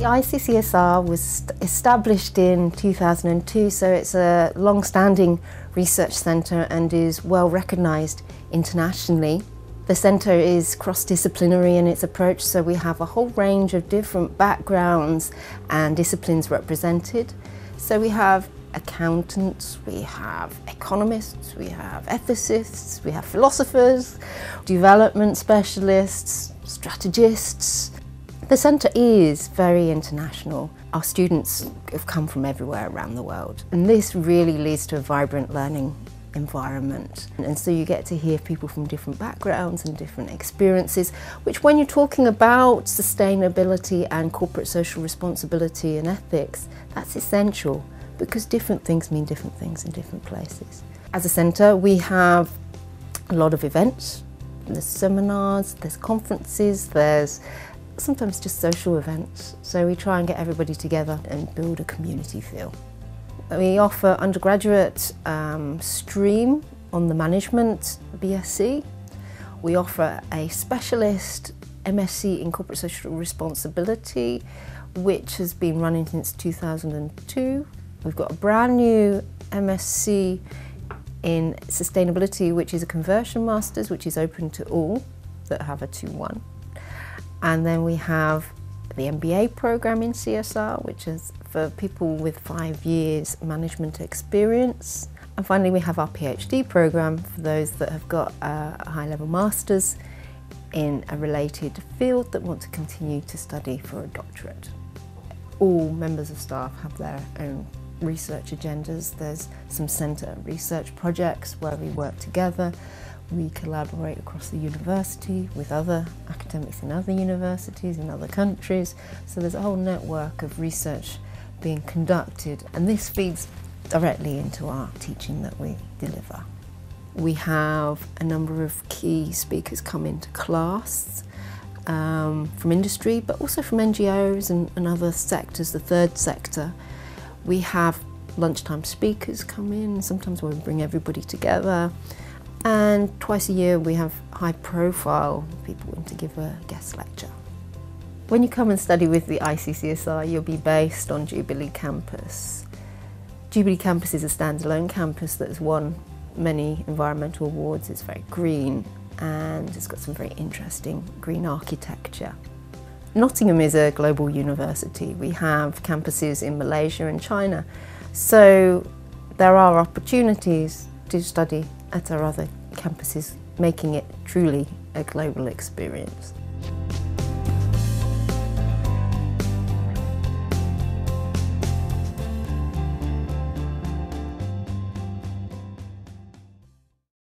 The ICCSR was established in 2002, so it's a long-standing research centre and is well recognised internationally. The centre is cross-disciplinary in its approach, so we have a whole range of different backgrounds and disciplines represented. So we have accountants, we have economists, we have ethicists, we have philosophers, development specialists, strategists, the centre is very international. Our students have come from everywhere around the world and this really leads to a vibrant learning environment and so you get to hear people from different backgrounds and different experiences which when you're talking about sustainability and corporate social responsibility and ethics that's essential because different things mean different things in different places. As a centre we have a lot of events, there's seminars, there's conferences, there's sometimes just social events. So we try and get everybody together and build a community feel. We offer undergraduate um, stream on the management BSc. We offer a specialist MSc in corporate social responsibility, which has been running since 2002. We've got a brand new MSc in sustainability, which is a conversion master's, which is open to all that have a 2-1. And then we have the MBA program in CSR, which is for people with five years management experience. And finally, we have our PhD program for those that have got a high-level master's in a related field that want to continue to study for a doctorate. All members of staff have their own research agendas. There's some centre research projects where we work together. We collaborate across the university with other academics in other universities in other countries. So there's a whole network of research being conducted and this feeds directly into our teaching that we deliver. We have a number of key speakers come into class um, from industry but also from NGOs and, and other sectors, the third sector. We have lunchtime speakers come in, sometimes we bring everybody together. And twice a year we have high profile people in to give a guest lecture. When you come and study with the ICCSR, you'll be based on Jubilee Campus. Jubilee Campus is a standalone campus that has won many environmental awards. It's very green and it's got some very interesting green architecture. Nottingham is a global university. We have campuses in Malaysia and China. So there are opportunities to study at our other campuses, making it truly a global experience.